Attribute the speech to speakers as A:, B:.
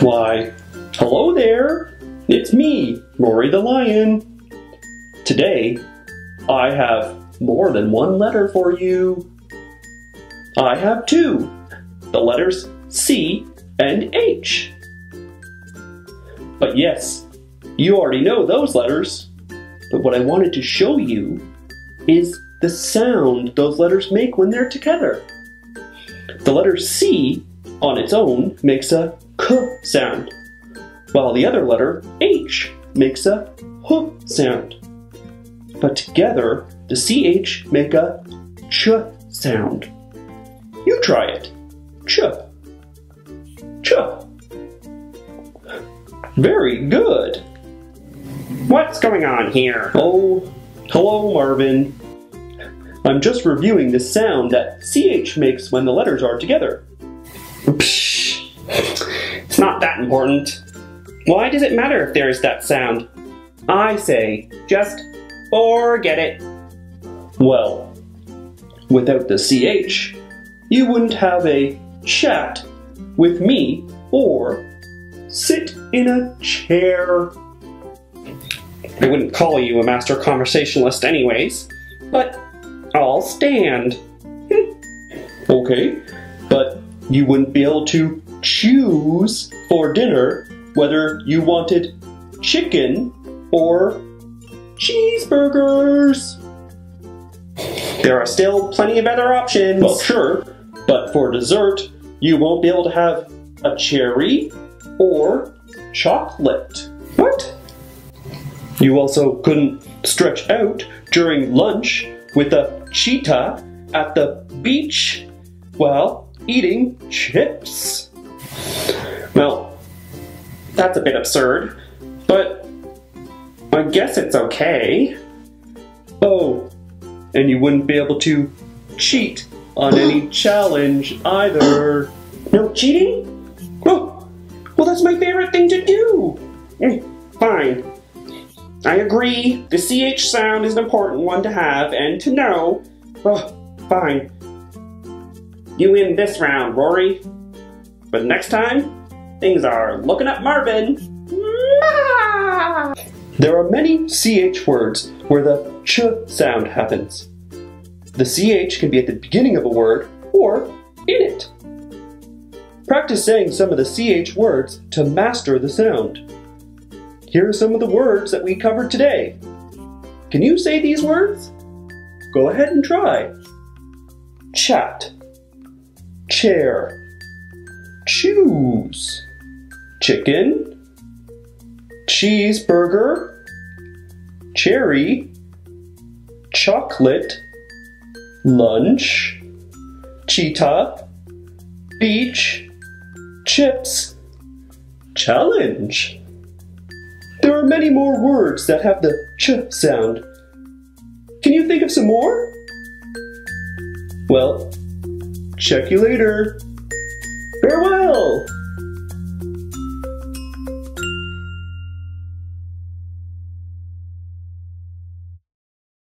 A: Why, hello there! It's me, Rory the Lion. Today, I have more than one letter for you. I have two the letters C and H. But yes, you already know those letters. But what I wanted to show you is the sound those letters make when they're together. The letter C on its own makes a K sound, while the other letter, H, makes a H sound. But together, the CH make a Ch sound. You try it. Ch. Ch. Very good.
B: What's going on here?
A: Oh, hello, Marvin. I'm just reviewing the sound that CH makes when the letters are together.
B: Psh, not that important. Why does it matter if there is that sound? I say, just forget it.
A: Well, without the CH, you wouldn't have a chat with me or sit in a chair.
B: I wouldn't call you a master conversationalist anyways, but I'll stand.
A: Okay, but you wouldn't be able to choose for dinner whether you wanted chicken or cheeseburgers.
B: There are still plenty of other options.
A: Well, sure, but for dessert, you won't be able to have a cherry or chocolate.
B: What?
A: You also couldn't stretch out during lunch with a cheetah at the beach while eating chips.
B: Well, that's a bit absurd, but I guess it's okay.
A: Oh, and you wouldn't be able to cheat on any challenge either.
B: No cheating? Oh, well, that's my favorite thing to do. Mm, Fine. I agree. The CH sound is an important one to have and to know. Oh, fine. You win this round, Rory. But next time, things are looking up Marvin.
A: There are many CH words where the ch sound happens. The CH can be at the beginning of a word or in it. Practice saying some of the CH words to master the sound. Here are some of the words that we covered today. Can you say these words? Go ahead and try. Chat, chair, choose, chicken, cheeseburger, cherry, chocolate, lunch, cheetah, beach, chips, challenge. There are many more words that have the ch sound. Can you think of some more? Well, check you later. Farewell!